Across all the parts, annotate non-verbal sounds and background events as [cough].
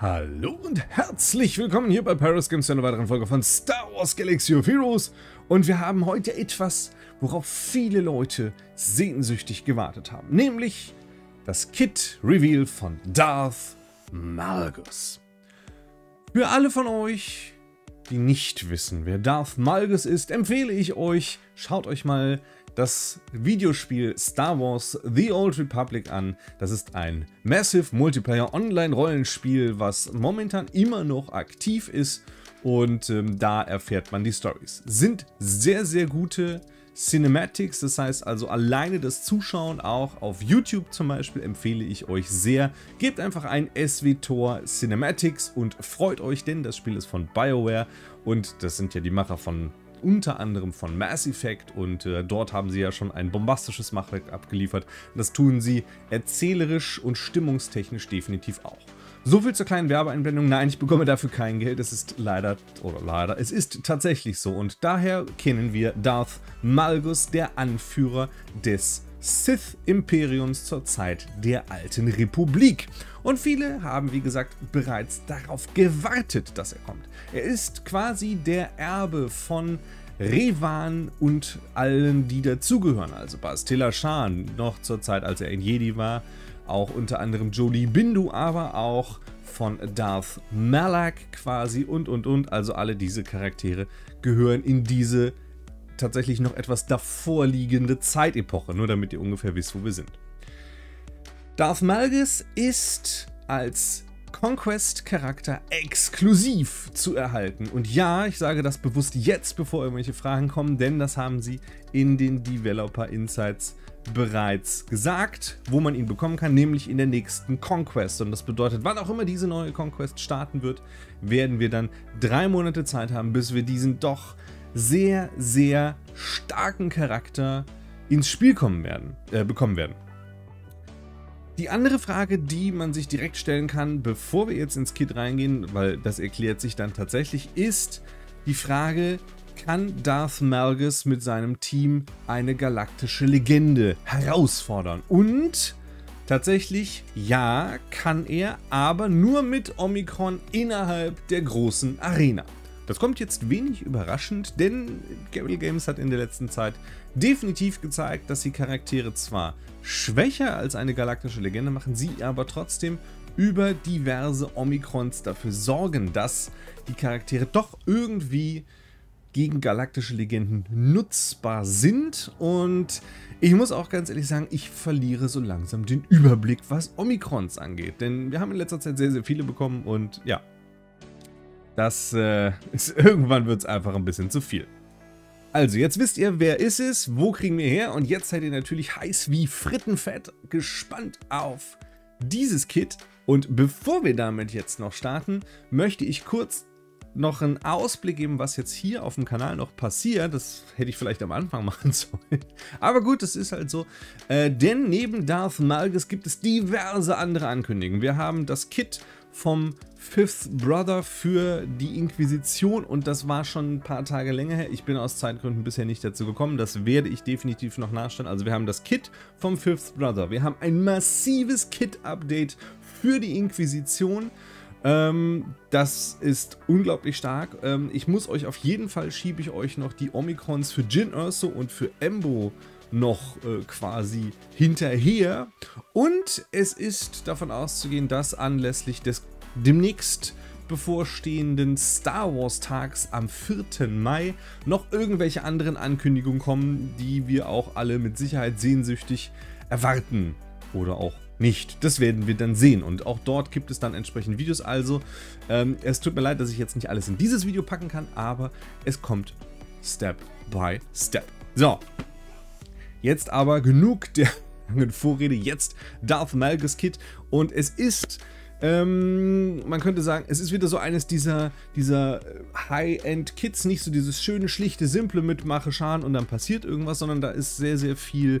Hallo und herzlich willkommen hier bei Paris Games zu einer weiteren Folge von Star Wars Galaxy of Heroes. Und wir haben heute etwas, worauf viele Leute sehnsüchtig gewartet haben. Nämlich das Kit-Reveal von Darth Malgus. Für alle von euch, die nicht wissen, wer Darth Malgus ist, empfehle ich euch, schaut euch mal das Videospiel Star Wars The Old Republic an. Das ist ein Massive Multiplayer Online-Rollenspiel, was momentan immer noch aktiv ist und ähm, da erfährt man die Stories. Sind sehr, sehr gute Cinematics, das heißt also alleine das Zuschauen auch auf YouTube zum Beispiel empfehle ich euch sehr. Gebt einfach ein SWTOR Cinematics und freut euch, denn das Spiel ist von BioWare und das sind ja die Macher von unter anderem von Mass Effect und äh, dort haben sie ja schon ein bombastisches Machwerk abgeliefert. Das tun sie erzählerisch und stimmungstechnisch definitiv auch. So viel zur kleinen Werbeeinblendung. Nein, ich bekomme dafür kein Geld. Es ist leider, oder leider, es ist tatsächlich so. Und daher kennen wir Darth Malgus, der Anführer des Sith-Imperiums zur Zeit der Alten Republik. Und viele haben, wie gesagt, bereits darauf gewartet, dass er kommt. Er ist quasi der Erbe von Revan und allen, die dazugehören. Also Bastilla Shan, noch zur Zeit, als er ein Jedi war, auch unter anderem Jolie Bindu, aber auch von Darth Malak quasi und und und. Also alle diese Charaktere gehören in diese tatsächlich noch etwas davor liegende Zeitepoche, nur damit ihr ungefähr wisst, wo wir sind. Darth Malgus ist als Conquest-Charakter exklusiv zu erhalten. Und ja, ich sage das bewusst jetzt, bevor irgendwelche Fragen kommen, denn das haben sie in den Developer Insights bereits gesagt, wo man ihn bekommen kann, nämlich in der nächsten Conquest. Und das bedeutet, wann auch immer diese neue Conquest starten wird, werden wir dann drei Monate Zeit haben, bis wir diesen doch sehr, sehr starken Charakter ins Spiel kommen werden, äh, bekommen werden. Die andere Frage, die man sich direkt stellen kann, bevor wir jetzt ins Kit reingehen, weil das erklärt sich dann tatsächlich, ist die Frage, kann Darth Malgus mit seinem Team eine galaktische Legende herausfordern? Und tatsächlich, ja, kann er, aber nur mit Omikron innerhalb der großen Arena. Das kommt jetzt wenig überraschend, denn Guerrilla Games hat in der letzten Zeit definitiv gezeigt, dass sie Charaktere zwar schwächer als eine galaktische Legende machen, sie aber trotzdem über diverse Omikrons dafür sorgen, dass die Charaktere doch irgendwie gegen galaktische Legenden nutzbar sind und ich muss auch ganz ehrlich sagen, ich verliere so langsam den Überblick, was Omikrons angeht, denn wir haben in letzter Zeit sehr, sehr viele bekommen und ja, das äh, ist, [laughs] irgendwann wird es einfach ein bisschen zu viel. Also, jetzt wisst ihr, wer ist es, wo kriegen wir her und jetzt seid ihr natürlich heiß wie Frittenfett gespannt auf dieses Kit. Und bevor wir damit jetzt noch starten, möchte ich kurz noch einen Ausblick geben, was jetzt hier auf dem Kanal noch passiert. Das hätte ich vielleicht am Anfang [laughs] machen sollen. Aber gut, das ist halt so. Äh, denn neben Darth Malgus gibt es diverse andere Ankündigungen. Wir haben das Kit vom Fifth Brother für die Inquisition und das war schon ein paar Tage länger her. Ich bin aus Zeitgründen bisher nicht dazu gekommen. Das werde ich definitiv noch nachstellen. Also wir haben das Kit vom Fifth Brother. Wir haben ein massives Kit-Update für die Inquisition. Ähm, das ist unglaublich stark. Ähm, ich muss euch auf jeden Fall, schiebe ich euch noch die Omicrons für Jin Urso und für Embo noch äh, quasi hinterher. Und es ist davon auszugehen, dass anlässlich des demnächst bevorstehenden Star Wars Tags am 4. Mai noch irgendwelche anderen Ankündigungen kommen, die wir auch alle mit Sicherheit sehnsüchtig erwarten. Oder auch nicht. Das werden wir dann sehen. Und auch dort gibt es dann entsprechend Videos. Also, ähm, es tut mir leid, dass ich jetzt nicht alles in dieses Video packen kann, aber es kommt Step by Step. So, Jetzt aber genug der langen Vorrede. Jetzt Darth Malgus Kit. Und es ist ähm, man könnte sagen, es ist wieder so eines dieser, dieser High-End-Kits, nicht so dieses schöne, schlichte, simple mitmache Schaden und dann passiert irgendwas, sondern da ist sehr, sehr viel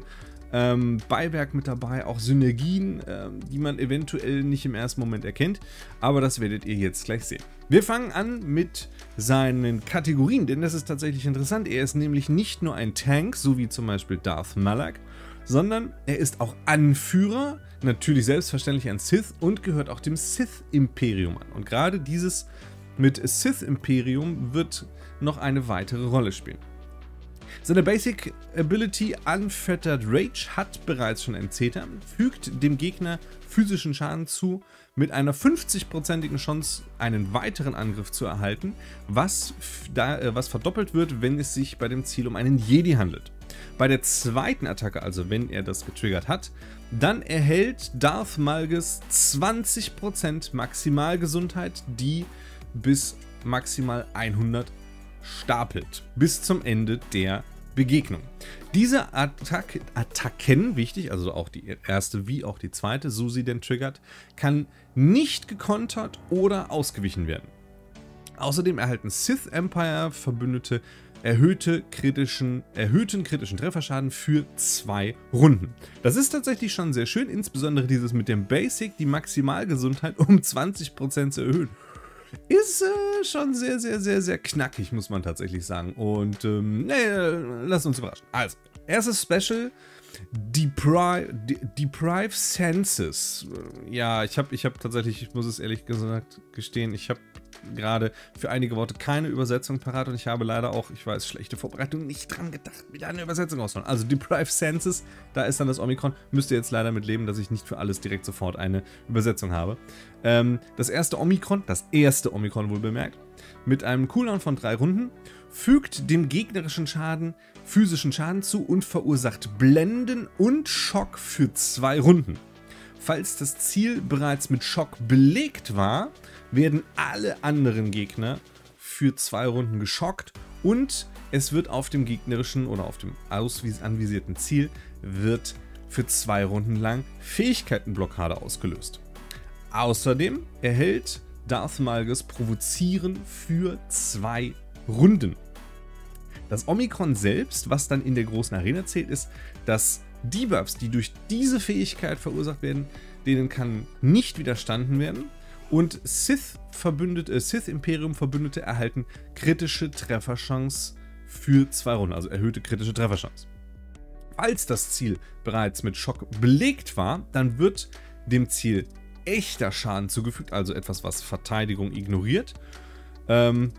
ähm, Beiwerk mit dabei, auch Synergien, ähm, die man eventuell nicht im ersten Moment erkennt, aber das werdet ihr jetzt gleich sehen. Wir fangen an mit seinen Kategorien, denn das ist tatsächlich interessant. Er ist nämlich nicht nur ein Tank, so wie zum Beispiel Darth Malak, sondern er ist auch Anführer, natürlich selbstverständlich ein Sith und gehört auch dem Sith-Imperium an. Und gerade dieses mit Sith-Imperium wird noch eine weitere Rolle spielen. Seine Basic Ability Unfettered Rage hat bereits schon ein Zeta, fügt dem Gegner physischen Schaden zu, mit einer 50%igen Chance einen weiteren Angriff zu erhalten, was, da, äh, was verdoppelt wird, wenn es sich bei dem Ziel um einen Jedi handelt. Bei der zweiten Attacke, also wenn er das getriggert hat, dann erhält Darth Malgus 20% Maximalgesundheit, die bis maximal 100 stapelt bis zum Ende der Begegnung. Diese Attack Attacken, wichtig, also auch die erste wie auch die zweite, so sie denn triggert, kann nicht gekontert oder ausgewichen werden. Außerdem erhalten Sith Empire Verbündete erhöhte kritischen, erhöhten kritischen Trefferschaden für zwei Runden. Das ist tatsächlich schon sehr schön, insbesondere dieses mit dem Basic, die Maximalgesundheit um 20% zu erhöhen ist äh, schon sehr, sehr, sehr, sehr knackig, muss man tatsächlich sagen. Und ähm, nee, lass uns überraschen. Also, erstes Special. Deprive, Deprive Senses. Ja, ich habe ich hab tatsächlich, ich muss es ehrlich gesagt gestehen, ich habe gerade für einige Worte keine Übersetzung parat und ich habe leider auch, ich weiß, schlechte Vorbereitung, nicht dran gedacht, wieder eine Übersetzung auszuholen. Also Deprive Senses, da ist dann das Omikron. Müsst ihr jetzt leider mit leben, dass ich nicht für alles direkt sofort eine Übersetzung habe. Ähm, das erste Omikron, das erste Omikron wohl bemerkt, mit einem Cooldown von drei Runden, fügt dem gegnerischen Schaden physischen Schaden zu und verursacht Blenden und Schock für zwei Runden. Falls das Ziel bereits mit Schock belegt war, werden alle anderen Gegner für zwei Runden geschockt und es wird auf dem gegnerischen oder auf dem anvisierten Ziel wird für zwei Runden lang Fähigkeitenblockade ausgelöst. Außerdem erhält Darth Malgus Provozieren für zwei Runden. Das Omikron selbst, was dann in der großen Arena zählt, ist, dass Debuffs, die durch diese Fähigkeit verursacht werden, denen kann nicht widerstanden werden. Und Sith-Verbündete, äh, Sith-Imperium-Verbündete erhalten kritische Trefferchance für zwei Runden, also erhöhte kritische Trefferchance. Falls das Ziel bereits mit Schock belegt war, dann wird dem Ziel echter Schaden zugefügt, also etwas, was Verteidigung ignoriert. Ähm,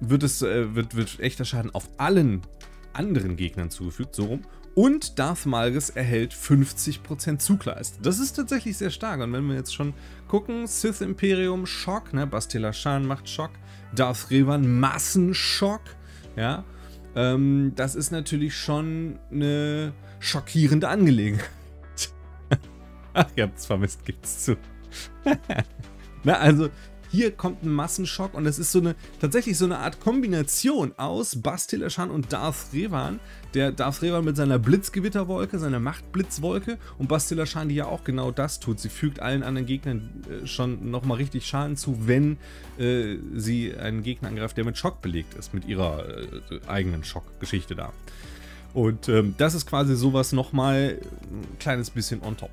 wird, es, äh, wird, wird echter Schaden auf allen anderen Gegnern zugefügt, so rum. Und Darth Malgus erhält 50% Zugleist. Das ist tatsächlich sehr stark. Und wenn wir jetzt schon gucken, Sith Imperium Schock, ne, Bastila Shan macht Schock, Darth Revan Massenschock, ja. Ähm, das ist natürlich schon eine schockierende Angelegenheit. [laughs] Ach, ihr habt es vermisst, gibt's zu. [laughs] Na, also, hier kommt ein Massenschock und es ist so eine, tatsächlich so eine Art Kombination aus Shan und Darth Revan. Der Darth Revan mit seiner Blitzgewitterwolke, seiner Machtblitzwolke und Shan, die ja auch genau das tut. Sie fügt allen anderen Gegnern äh, schon nochmal richtig Schaden zu, wenn äh, sie einen Gegner angreift, der mit Schock belegt ist, mit ihrer äh, eigenen Schockgeschichte da. Und ähm, das ist quasi sowas nochmal ein kleines bisschen on top.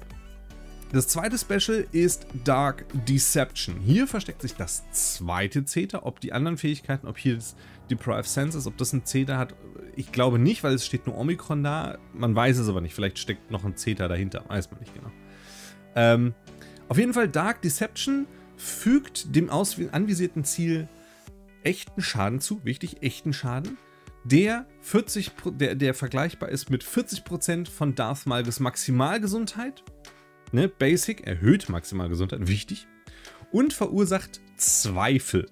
Das zweite Special ist Dark Deception. Hier versteckt sich das zweite Zeta. Ob die anderen Fähigkeiten, ob hier das Deprive Senses, ob das ein Zeta hat, ich glaube nicht, weil es steht nur Omikron da. Man weiß es aber nicht. Vielleicht steckt noch ein Zeta dahinter. Weiß man nicht genau. Ähm, auf jeden Fall Dark Deception fügt dem anvisierten Ziel echten Schaden zu. Wichtig, echten Schaden. Der, 40, der, der vergleichbar ist mit 40% von Darth Malgus Maximalgesundheit Ne? Basic erhöht maximal Gesundheit, wichtig. Und verursacht Zweifel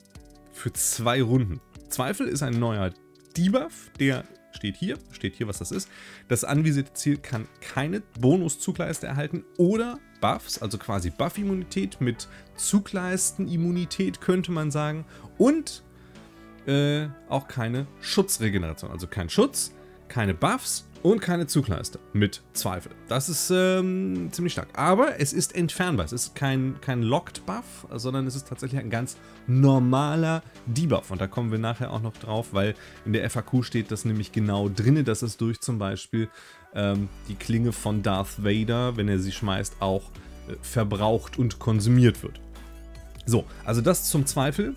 für zwei Runden. Zweifel ist ein neuer Debuff, der steht hier, steht hier, was das ist. Das anvisierte Ziel kann keine Bonuszugleiste erhalten oder Buffs, also quasi Buff-Immunität mit Zugleisten-Immunität, könnte man sagen. Und äh, auch keine Schutzregeneration, also kein Schutz, keine Buffs und keine Zugleiste mit Zweifel. Das ist ähm, ziemlich stark. Aber es ist entfernbar. Es ist kein, kein Locked-Buff, sondern es ist tatsächlich ein ganz normaler Debuff. Und da kommen wir nachher auch noch drauf, weil in der FAQ steht das nämlich genau drin, dass es durch zum Beispiel ähm, die Klinge von Darth Vader, wenn er sie schmeißt, auch äh, verbraucht und konsumiert wird. So, also das zum Zweifel.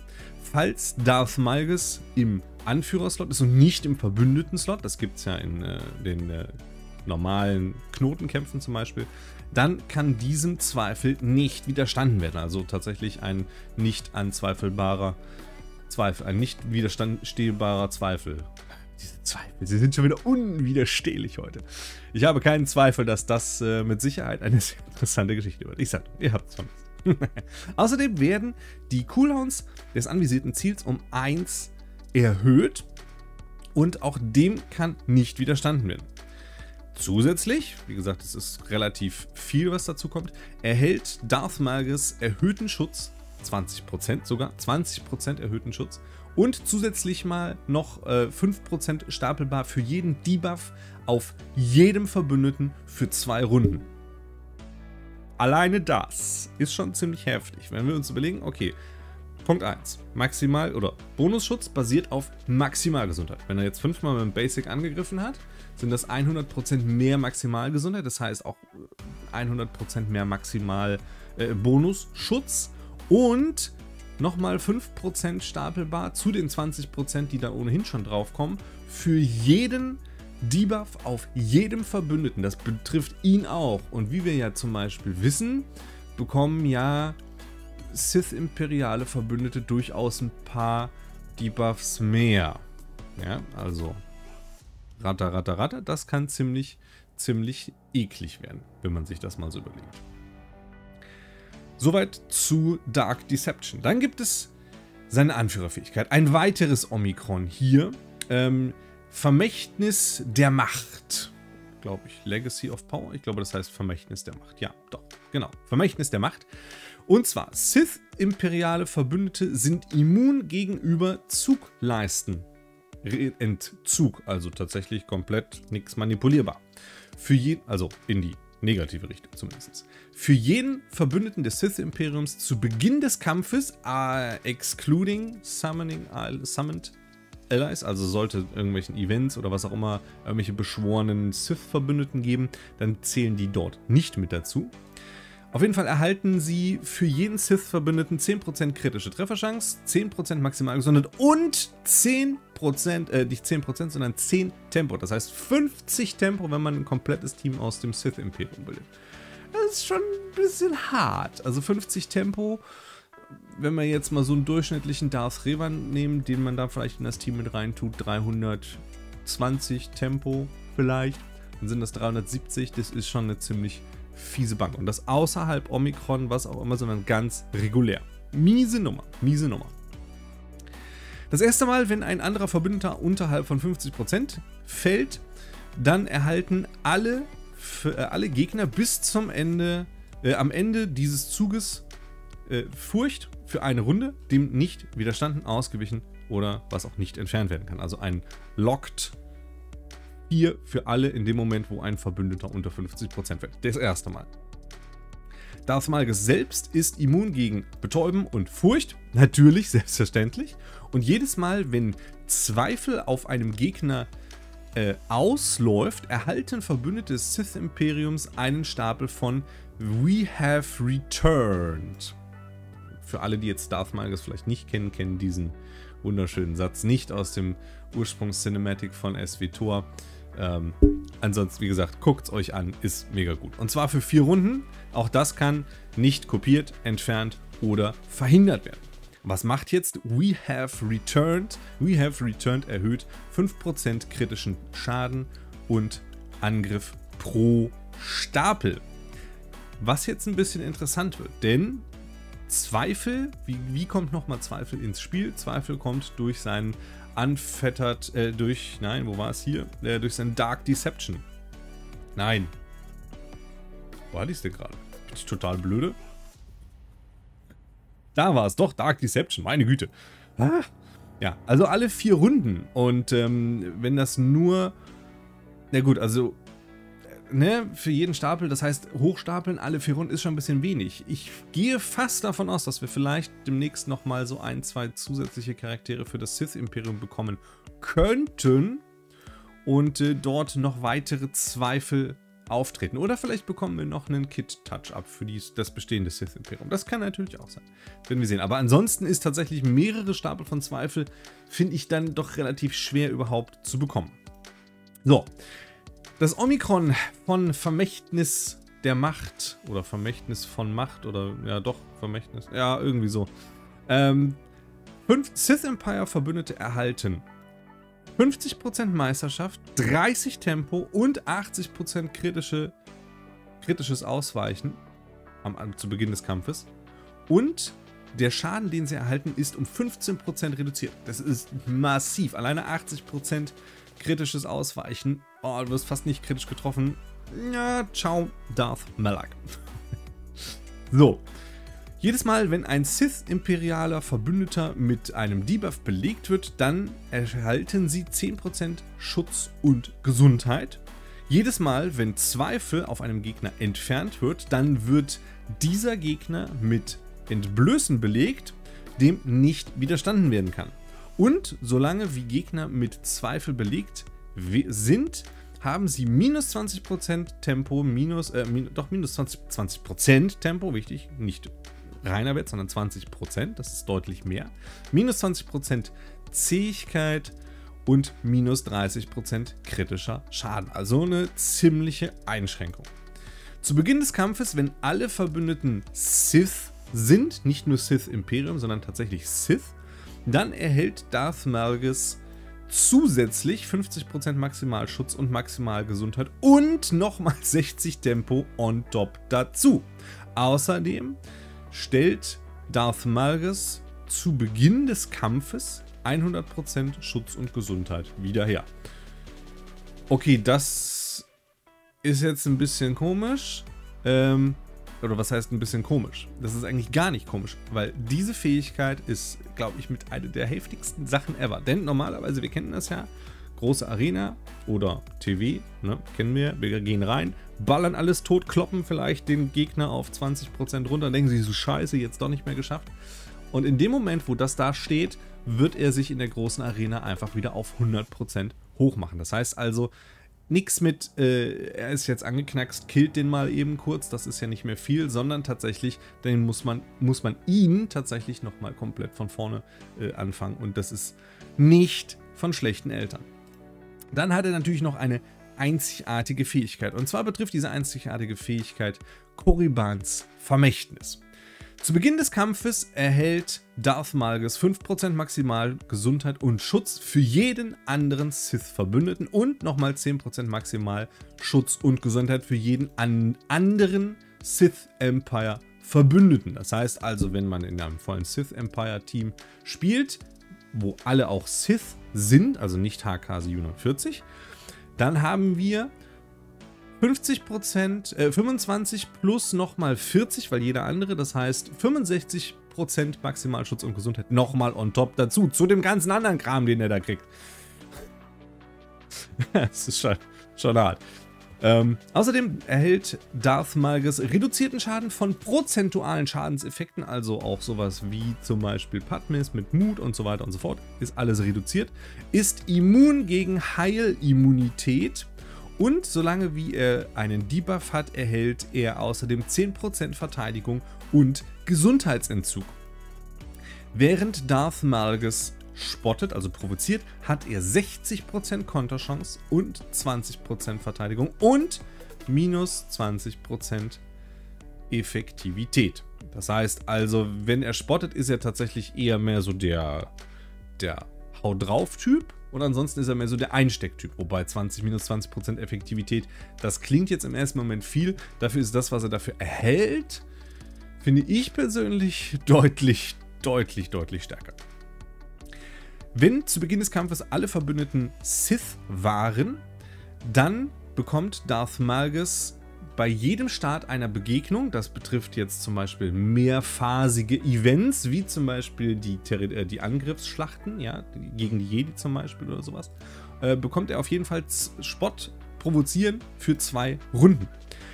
Falls Darth Malgus im Anführerslot ist und nicht im Verbündeten-Slot. Das gibt es ja in äh, den äh, normalen Knotenkämpfen zum Beispiel, dann kann diesem Zweifel nicht widerstanden werden. Also tatsächlich ein nicht anzweifelbarer Zweifel, ein nicht widerstehbarer Zweifel. Diese Zweifel, sie sind schon wieder unwiderstehlich heute. Ich habe keinen Zweifel, dass das äh, mit Sicherheit eine [laughs] sehr interessante Geschichte wird. Ich sag, ihr habt es vermisst. [laughs] Außerdem werden die Cooldowns des anvisierten Ziels um 1 erhöht und auch dem kann nicht widerstanden werden. Zusätzlich, wie gesagt, es ist relativ viel, was dazu kommt, erhält Darth Malgus erhöhten Schutz, 20% sogar, 20% erhöhten Schutz und zusätzlich mal noch äh, 5% stapelbar für jeden Debuff auf jedem Verbündeten für zwei Runden. Alleine das ist schon ziemlich heftig, wenn wir uns überlegen, okay, Punkt 1. Maximal oder Bonusschutz basiert auf Maximalgesundheit. Wenn er jetzt fünfmal mit dem Basic angegriffen hat, sind das 100% mehr Maximalgesundheit. Das heißt auch 100% mehr Maximal äh, Bonusschutz. Und nochmal 5% stapelbar zu den 20%, die da ohnehin schon draufkommen, für jeden Debuff auf jedem Verbündeten. Das betrifft ihn auch. Und wie wir ja zum Beispiel wissen, bekommen ja Sith-imperiale Verbündete durchaus ein paar Debuffs mehr. Ja, also ratter, ratter, ratter, das kann ziemlich, ziemlich eklig werden, wenn man sich das mal so überlegt. Soweit zu Dark Deception. Dann gibt es seine Anführerfähigkeit. Ein weiteres Omikron hier. Ähm, Vermächtnis der Macht. Glaube ich. Legacy of Power. Ich glaube, das heißt Vermächtnis der Macht. Ja, doch. Genau. Vermächtnis der Macht. Und zwar, Sith-imperiale Verbündete sind immun gegenüber Zugleisten. Entzug, also tatsächlich komplett nichts manipulierbar. Für jeden, also in die negative Richtung zumindest. Für jeden Verbündeten des Sith-Imperiums zu Beginn des Kampfes, uh, excluding summoning, uh, summoned Allies, also sollte irgendwelchen Events oder was auch immer irgendwelche beschworenen Sith-Verbündeten geben, dann zählen die dort nicht mit dazu. Auf jeden Fall erhalten sie für jeden Sith-Verbündeten 10% kritische Trefferchance, 10% maximal gesondert und 10%, äh, nicht 10%, sondern 10 Tempo. Das heißt 50 Tempo, wenn man ein komplettes Team aus dem Sith-Imperium bildet. Das ist schon ein bisschen hart. Also 50 Tempo, wenn wir jetzt mal so einen durchschnittlichen Darth Revan nehmen, den man da vielleicht in das Team mit rein tut, 320 Tempo vielleicht, dann sind das 370. Das ist schon eine ziemlich fiese Bank. Und das außerhalb Omikron, was auch immer, sondern ganz regulär. Miese Nummer, miese Nummer. Das erste Mal, wenn ein anderer Verbündeter unterhalb von 50% fällt, dann erhalten alle, äh, alle Gegner bis zum Ende, äh, am Ende dieses Zuges äh, Furcht für eine Runde, dem nicht widerstanden, ausgewichen oder was auch nicht entfernt werden kann. Also ein Locked hier für alle in dem Moment, wo ein Verbündeter unter 50% fällt. Das erste Mal. Darth Malgus selbst ist immun gegen Betäuben und Furcht, natürlich, [laughs] selbstverständlich. Und jedes Mal, wenn Zweifel auf einem Gegner äh, ausläuft, erhalten Verbündete des Sith-Imperiums einen Stapel von We have returned. Für alle, die jetzt Darth Malgus vielleicht nicht kennen, kennen diesen wunderschönen Satz nicht aus dem Ursprungs-Cinematic von SWTOR. Ähm, ansonsten, wie gesagt, guckt es euch an, ist mega gut. Und zwar für vier Runden. Auch das kann nicht kopiert, entfernt oder verhindert werden. Was macht jetzt We Have Returned? We Have Returned erhöht 5% kritischen Schaden und Angriff pro Stapel. Was jetzt ein bisschen interessant wird, denn Zweifel, wie, wie kommt nochmal Zweifel ins Spiel? Zweifel kommt durch seinen anfettert äh, durch, nein, wo war es hier? Äh, durch sein Dark Deception. Nein. Wo hatte ich es denn gerade? Bin ich total blöde? Da war es doch, Dark Deception, meine Güte. Ah. Ja, also alle vier Runden. Und ähm, wenn das nur... Na gut, also ne, für jeden Stapel, das heißt, hochstapeln alle vier Runden ist schon ein bisschen wenig. Ich gehe fast davon aus, dass wir vielleicht demnächst nochmal so ein, zwei zusätzliche Charaktere für das Sith-Imperium bekommen könnten und äh, dort noch weitere Zweifel auftreten. Oder vielleicht bekommen wir noch einen Kit-Touch-Up für die, das bestehende Sith-Imperium. Das kann natürlich auch sein. Werden wir sehen. Aber ansonsten ist tatsächlich mehrere Stapel von Zweifel, finde ich dann doch relativ schwer überhaupt zu bekommen. So, Das Omikron von Vermächtnis der Macht oder Vermächtnis von Macht oder ja doch Vermächtnis, ja irgendwie so. Ähm, fünf Sith Empire Verbündete erhalten 50% Meisterschaft, 30 Tempo und 80% kritische, kritisches Ausweichen am, am, zu Beginn des Kampfes. Und der Schaden, den sie erhalten, ist um 15% reduziert. Das ist massiv. Alleine 80% kritisches Ausweichen. Oh, du wirst fast nicht kritisch getroffen. Ja, ciao, Darth Malak. [laughs] so. Jedes Mal, wenn ein Sith-imperialer Verbündeter mit einem Debuff belegt wird, dann erhalten sie 10% Schutz und Gesundheit. Jedes Mal, wenn Zweifel auf einem Gegner entfernt wird, dann wird dieser Gegner mit Entblößen belegt, dem nicht widerstanden werden kann. Und solange wie Gegner mit Zweifel belegt sind, haben sie minus 20% Tempo, minus, äh, min doch minus 20%, 20 Tempo, wichtig, nicht reiner Wert, sondern 20%, das ist deutlich mehr. Minus 20% Zähigkeit und minus 30% kritischer Schaden. Also eine ziemliche Einschränkung. Zu Beginn des Kampfes, wenn alle Verbündeten Sith sind, nicht nur Sith Imperium, sondern tatsächlich Sith, dann erhält Darth Malgus zusätzlich 50% Maximalschutz und Maximalgesundheit und nochmal [laughs] 60 Tempo on top dazu. Außerdem stellt Darth Malgus zu Beginn des Kampfes 100% Schutz und Gesundheit wieder her. Okay, das ist jetzt ein bisschen komisch. Ähm, oder was heißt ein bisschen komisch? Das ist eigentlich gar nicht komisch, weil diese Fähigkeit ist, glaube ich, mit einer der heftigsten Sachen ever. Denn normalerweise, wir kennen das ja, große Arena oder TV, ne, kennen wir, wir gehen rein, ballern alles tot, kloppen vielleicht den Gegner auf 20% runter, denken sie, so scheiße, jetzt doch nicht mehr geschafft. Und in dem Moment, wo das da steht, wird er sich in der großen Arena einfach wieder auf 100% hochmachen. Das heißt also, nichts mit, äh, er ist jetzt angeknackst, killt den mal eben kurz, das ist ja nicht mehr viel, sondern tatsächlich, dann muss man, muss man ihn tatsächlich nochmal komplett von vorne äh, anfangen. Und das ist nicht von schlechten Eltern. Dann hat er natürlich noch eine einzigartige Fähigkeit. Und zwar betrifft diese einzigartige Fähigkeit Korribans Vermächtnis. Zu Beginn des Kampfes erhält Darth Malgus 5% maximal Gesundheit und Schutz für jeden anderen Sith-Verbündeten und nochmal 10% maximal Schutz und Gesundheit für jeden an anderen Sith Empire Verbündeten. Das heißt also, wenn man in einem vollen Sith Empire Team spielt, wo alle auch Sith sind, also nicht HK47, dann haben wir 50%, äh, 25 plus nochmal 40, weil jeder andere, das heißt 65% Maximalschutz und Gesundheit nochmal on top dazu, zu dem ganzen anderen Kram, den er da kriegt. [laughs] das ist schon, schon hart. Ähm, außerdem erhält Darth Malgus reduzierten Schaden von prozentualen Schadenseffekten, also auch sowas wie zum Beispiel Padmis mit Mut und so weiter und so fort, ist alles reduziert, ist immun gegen Heilimmunität und solange wie er einen Debuff hat, erhält er außerdem 10% Verteidigung und Gesundheitsentzug. Während Darth Malgus spottet, also provoziert, hat er 60% Konterchance und 20% Verteidigung und minus 20% Effektivität. Das heißt also, wenn er spottet, ist er tatsächlich eher mehr so der, der Hau drauf Typ und ansonsten ist er mehr so der Einstecktyp, wobei 20 minus 20% Effektivität, das klingt jetzt im ersten Moment viel, dafür ist das, was er dafür erhält, finde ich persönlich deutlich, deutlich, deutlich stärker. Wenn zu Beginn des Kampfes alle Verbündeten Sith waren, dann bekommt Darth Malgus bei jedem Start einer Begegnung, das betrifft jetzt zum Beispiel mehrphasige Events, wie zum Beispiel die, äh, die Angriffsschlachten, ja, gegen die Jedi zum Beispiel oder sowas, äh, bekommt er auf jeden Fall Spott provozieren für zwei Runden.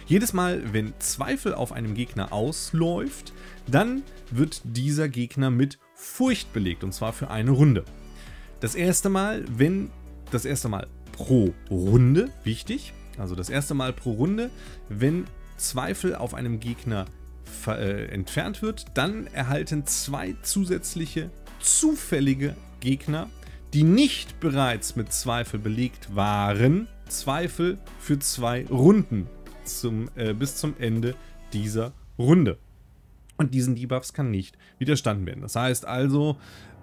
Jedes Mal, wenn Zweifel auf einem Gegner ausläuft, dann wird dieser Gegner mit Furcht belegt und zwar für eine Runde. Das erste Mal, wenn das erste Mal pro Runde, wichtig, also das erste Mal pro Runde, wenn Zweifel auf einem Gegner äh, entfernt wird, dann erhalten zwei zusätzliche zufällige Gegner, die nicht bereits mit Zweifel belegt waren, Zweifel für zwei Runden zum, äh, bis zum Ende dieser Runde. Und diesen Debuffs kann nicht widerstanden werden. Das heißt also,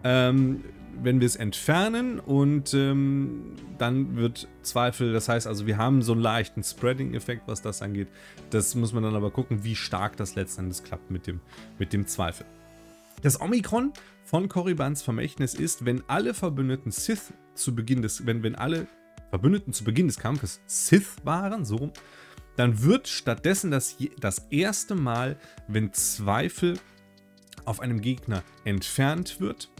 ähm, wenn wir es entfernen und ähm, dann wird Zweifel, das heißt also, wir haben so einen leichten Spreading-Effekt, was das angeht. Das muss man dann aber gucken, wie stark das letztendlich klappt mit dem, mit dem Zweifel. Das Omikron von Korribans Vermächtnis ist, wenn alle Verbündeten Sith zu Beginn des, wenn, wenn alle Verbündeten zu Beginn des Kampfes Sith waren, so dann wird stattdessen das, das erste Mal, wenn Zweifel auf einem Gegner entfernt wird,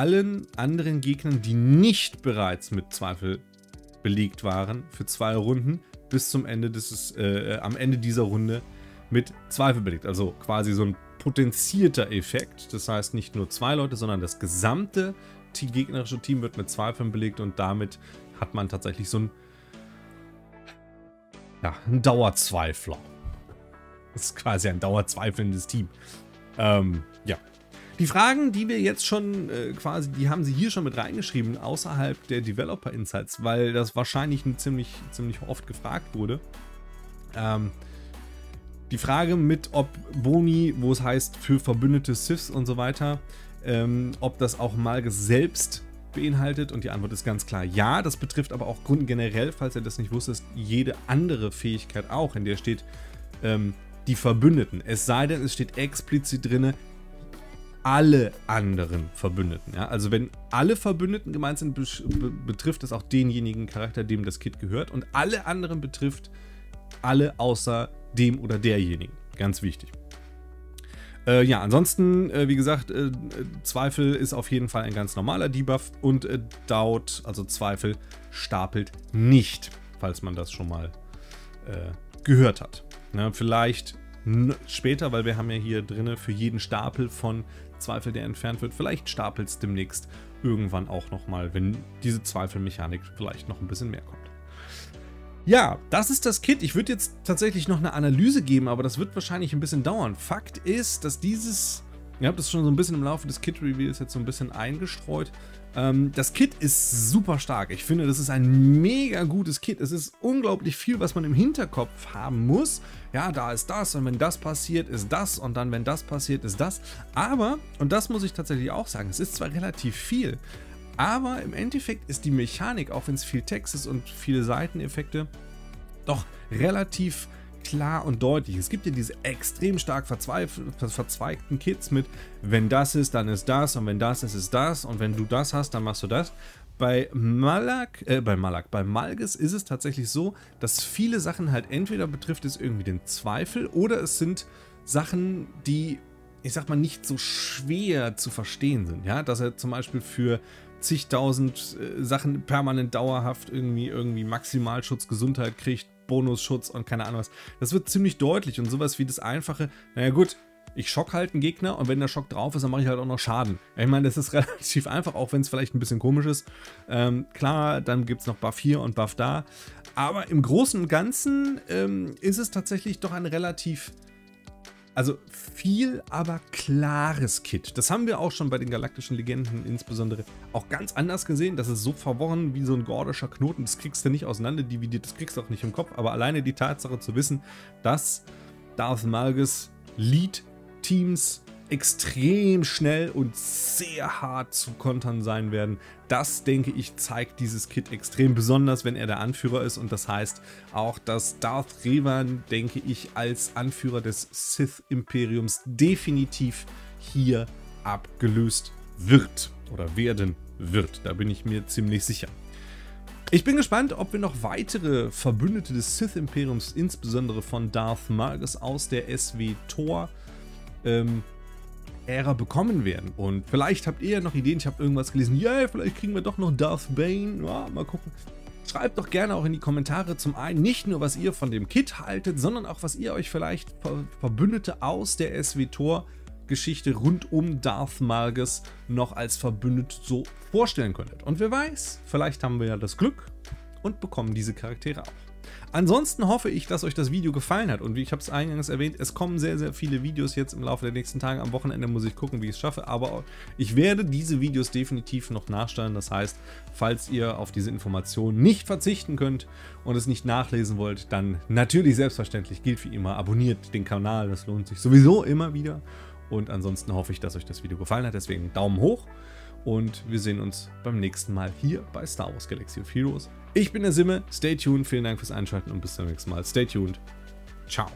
allen anderen Gegnern, die nicht bereits mit Zweifel belegt waren, für zwei Runden bis zum Ende des, äh, am Ende dieser Runde mit Zweifel belegt. Also quasi so ein potenzierter Effekt. Das heißt nicht nur zwei Leute, sondern das gesamte gegnerische Team wird mit Zweifeln belegt und damit hat man tatsächlich so ein ja, ein Dauerzweifler. Das ist quasi ein dauerzweifelndes Team. Ähm, ja. Die Fragen, die wir jetzt schon äh, quasi, die haben sie hier schon mit reingeschrieben, außerhalb der Developer Insights, weil das wahrscheinlich ziemlich, ziemlich oft gefragt wurde. Ähm, die Frage mit, ob Boni, wo es heißt, für verbündete Siths und so weiter, ähm, ob das auch Malges selbst beinhaltet? Und die Antwort ist ganz klar ja. Das betrifft aber auch Grund generell, falls ihr das nicht wusstet, jede andere Fähigkeit auch, in der steht ähm, die Verbündeten. Es sei denn, es steht explizit drin, alle anderen Verbündeten. Ja? Also wenn alle Verbündeten gemeint sind, be betrifft es auch denjenigen Charakter, dem das Kit gehört. Und alle anderen betrifft alle außer dem oder derjenigen. Ganz wichtig. Äh, ja, ansonsten, äh, wie gesagt, äh, Zweifel ist auf jeden Fall ein ganz normaler Debuff und äh, Doubt, also Zweifel, stapelt nicht, falls man das schon mal äh, gehört hat. Ja, vielleicht später, weil wir haben ja hier drin für jeden Stapel von Zweifel, der entfernt wird, vielleicht stapelt es demnächst irgendwann auch nochmal, wenn diese Zweifelmechanik vielleicht noch ein bisschen mehr kommt. Ja, das ist das Kit. Ich würde jetzt tatsächlich noch eine Analyse geben, aber das wird wahrscheinlich ein bisschen dauern. Fakt ist, dass dieses, ihr habt das schon so ein bisschen im Laufe des Kit-Reveals jetzt so ein bisschen eingestreut, ähm, das Kit ist super stark. Ich finde, das ist ein mega gutes Kit. Es ist unglaublich viel, was man im Hinterkopf haben muss. Ja, da ist das und wenn das passiert, ist das und dann, wenn das passiert, ist das. Aber, und das muss ich tatsächlich auch sagen, es ist zwar relativ viel, aber im Endeffekt ist die Mechanik, auch wenn es viel Text ist und viele Seiteneffekte, doch relativ klar und deutlich. Es gibt ja diese extrem stark verzweigten Kits mit, wenn das ist, dann ist das und wenn das ist, ist das und wenn du das hast, dann machst du das. Bei Malak, äh, bei Malak, bei Malgus ist es tatsächlich so, dass viele Sachen halt entweder betrifft es irgendwie den Zweifel oder es sind Sachen, die, ich sag mal, nicht so schwer zu verstehen sind. Ja, dass er zum Beispiel für zigtausend äh, Sachen permanent dauerhaft irgendwie, irgendwie Maximalschutz, Gesundheit kriegt, Bonusschutz und keine Ahnung was. Das wird ziemlich deutlich und sowas wie das einfache, naja gut, ich schock halt einen Gegner und wenn der Schock drauf ist, dann mache ich halt auch noch Schaden. Ich meine, das ist [laughs] relativ einfach, auch wenn es vielleicht ein bisschen komisch ist. Ähm, klar, dann gibt es noch Buff hier und Buff da. Aber im Großen und Ganzen ähm, ist es tatsächlich doch ein relativ also viel, aber klares Kit. Das haben wir auch schon bei den galaktischen Legenden insbesondere auch ganz anders gesehen. Das ist so verworren wie so ein gordischer Knoten. Das kriegst du nicht auseinander dividiert, das kriegst du auch nicht im Kopf. Aber alleine die Tatsache zu wissen, dass Darth Malgus Lead-Teams extrem schnell und sehr hart zu kontern sein werden. Das, denke ich, zeigt dieses Kit extrem, besonders wenn er der Anführer ist. Und das heißt auch, dass Darth Revan, denke ich, als Anführer des Sith-Imperiums definitiv hier abgelöst wird oder werden wird. Da bin ich mir ziemlich sicher. Ich bin gespannt, ob wir noch weitere Verbündete des Sith-Imperiums, insbesondere von Darth Malgus aus der SW Tor, ähm, Ära bekommen werden. Und vielleicht habt ihr ja noch Ideen, ich habe irgendwas gelesen, ja, yeah, vielleicht kriegen wir doch noch Darth Bane, ja, mal gucken. Schreibt doch gerne auch in die Kommentare zum einen nicht nur, was ihr von dem Kit haltet, sondern auch, was ihr euch vielleicht Verbündete aus der SWTOR Geschichte rund um Darth Malgus noch als verbündet so vorstellen könntet. Und wer weiß, vielleicht haben wir ja das Glück und bekommen diese Charaktere auch. Ansonsten hoffe ich, dass euch das Video gefallen hat und wie ich habe es eingangs erwähnt, es kommen sehr, sehr viele Videos jetzt im Laufe der nächsten Tage. Am Wochenende muss ich gucken, wie ich es schaffe, aber ich werde diese Videos definitiv noch nachstellen. Das heißt, falls ihr auf diese Informationen nicht verzichten könnt und es nicht nachlesen wollt, dann natürlich selbstverständlich gilt wie immer, abonniert den Kanal, das lohnt sich sowieso immer wieder. Und ansonsten hoffe ich, dass euch das Video gefallen hat, deswegen Daumen hoch. Und wir sehen uns beim nächsten Mal hier bei Star Wars Galaxy of Heroes. Ich bin der Simme, stay tuned, vielen Dank fürs Einschalten und bis zum nächsten Mal. Stay tuned. Ciao.